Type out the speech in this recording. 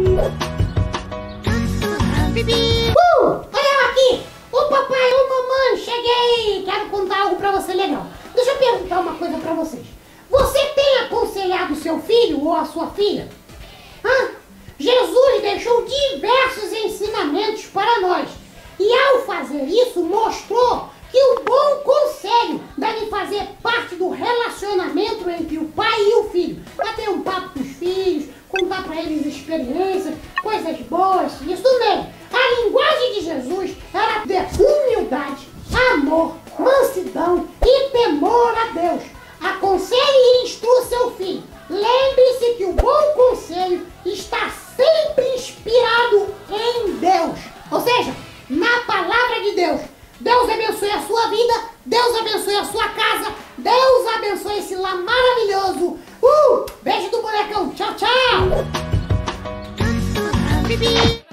Uh, olha eu aqui! Ô papai, ô mamãe, cheguei! Quero contar algo pra você legal. Deixa eu perguntar uma coisa pra vocês. Você tem aconselhado seu filho ou a sua filha? Hã? Jesus deixou diversos ensinamentos para nós. E ao fazer isso, mostrou que o bom conselho deve fazer parte experiências, coisas boas, isso mesmo. A linguagem de Jesus era de humildade, amor, mansidão e temor a Deus. Aconselhe e instrua seu filho. Lembre-se que o bom conselho está sempre inspirado em Deus. Ou seja, na palavra de Deus. Deus abençoe a sua vida, Deus abençoe a sua casa, Deus abençoe esse lá maravilhoso. Uh!